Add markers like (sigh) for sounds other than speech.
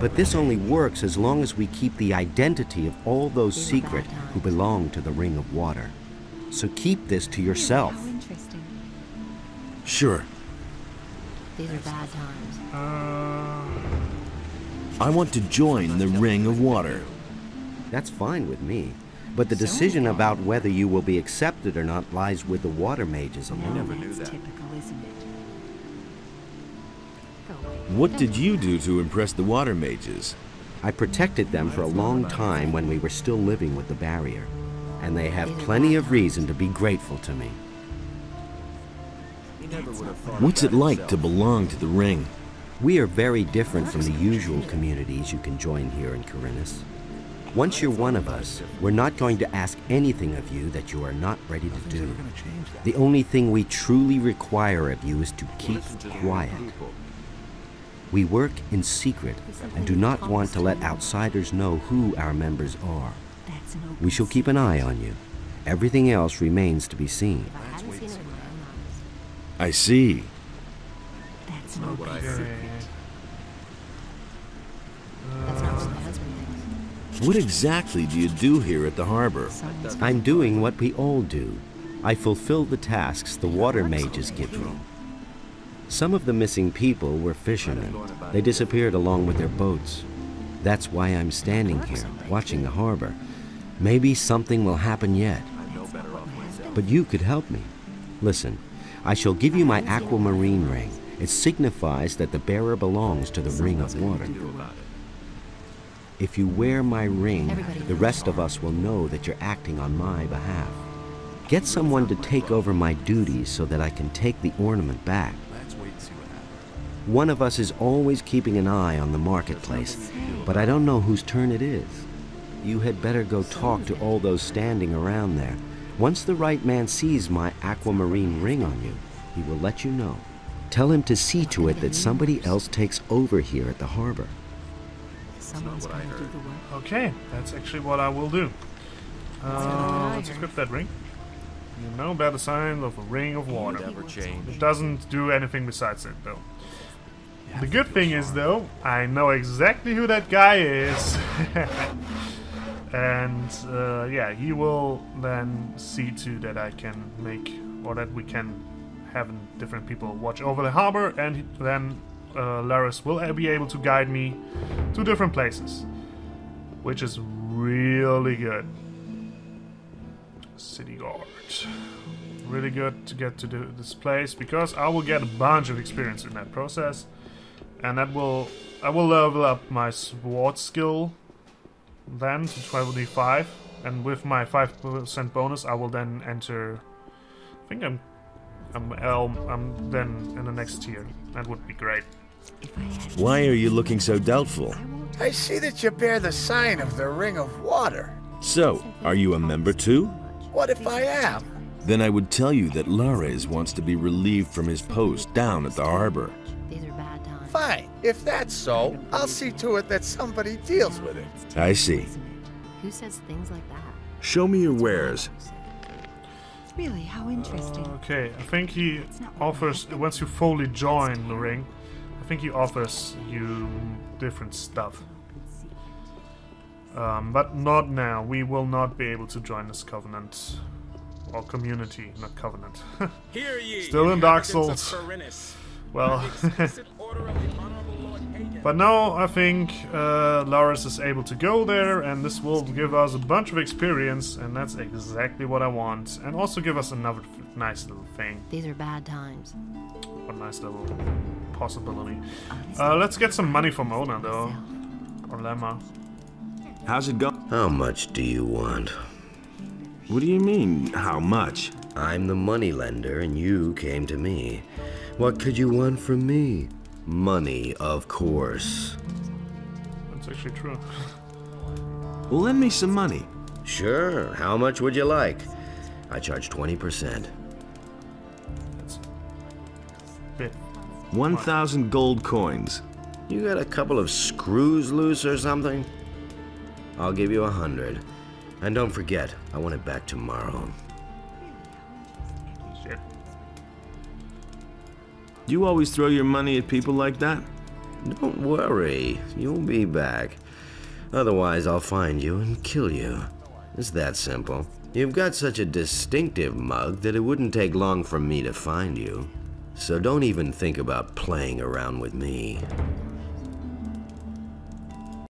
But this only works as long as we keep the identity of all those secret who belong to the Ring of Water. So keep this to yourself. How interesting. Sure. These are bad times. I want to join the Ring of Water. That's fine with me. But the decision about whether you will be accepted or not lies with the water mages alone. Now that's typical, isn't it? What did you do to impress the water mages? I protected them for a long time when we were still living with the barrier, and they have plenty of reason to be grateful to me. What's it like to belong to the Ring? We are very different from the usual communities you can join here in Khorinis. Once you're one of us, we're not going to ask anything of you that you are not ready to do. The only thing we truly require of you is to keep quiet. We work in secret and do not want to let outsiders know who our members are. That's an open We shall keep an eye on you. Everything else remains to be seen. I haven't seen it with my own eyes. I see. That's an open Okay. secret. That's not what I husband. What exactly do you do here at the harbor? I'm doing what we all do. I fulfill the tasks the water mages give me. Some of the missing people were fishermen. They disappeared along with their boats. That's why I'm standing here, watching the harbor. Maybe something will happen yet. But you could help me. Listen, I shall give you my aquamarine ring. It signifies that the bearer belongs to the ring of water. If you wear my ring, the rest of us will know that you're acting on my behalf. Get someone to take over my duties so that I can take the ornament back. One of us is always keeping an eye on the marketplace, but I don't know whose turn it is. You had better go talk to all those standing around there. Once the right man sees my aquamarine ring on you, he will let you know. Tell him to see to it that somebody else takes over here at the harbor. Someone's going to do the work. Okay, that's actually what I will do. Uh, let's equip that ring. You know about the sign of a ring of water. Never change. It doesn't do anything besides it, though. The good thing is, though, I know exactly who that guy is. (laughs) and, uh, yeah, he will then see to that I can make, or that we can have different people watch over the harbor, and then uh, Lares will be able to guide me to different places. Which is really good. City Guard. Really good to get to this place because I will get a bunch of experience in that process, and that will I will level up my sword skill then to 25, and with my 5% bonus, I will then enter. I think I'm I'm Elm. I'm then in the next tier. That would be great. If I had Why are you looking so doubtful? I see that you bear the sign of the Ring of Water. So, are you a member too? What if I am? Then I would tell you that Lares wants to be relieved from his post down at the harbor. These are bad times. Fine. If that's so, I'll see to it that somebody deals with it. I see. Who says things like that? Show me your wares. Really, how interesting. Okay, I think he offers once you fully join the ring. I think he offers you different stuff. Um, but not now. We will not be able to join this covenant or community, not covenant. (laughs) Hear ye, Still in Dark Souls. Of Khorinis. well, By the explicit order of the Honorable Lord Hagen. but now I think uh, Lares is able to go there, and this will give us a bunch of experience, and that's exactly what I want. And also give us another nice little thing. These are bad times. a nice little possibility. Uh, let's get some money from Ona though, or Lehmar. How's it going? How much do you want? What do you mean, how much? I'm the money lender and you came to me. What could you want from me? Money, of course. That's actually true. (laughs) Well, lend me some money. Sure, how much would you like? I charge 20%. It's a bit. 1,000 gold coins. You got a couple of screws loose or something? I'll give you a hundred. And don't forget, I want it back tomorrow. You always throw your money at people like that? Don't worry, you'll be back. Otherwise, I'll find you and kill you. It's that simple. You've got such a distinctive mug that it wouldn't take long for me to find you. So don't even think about playing around with me.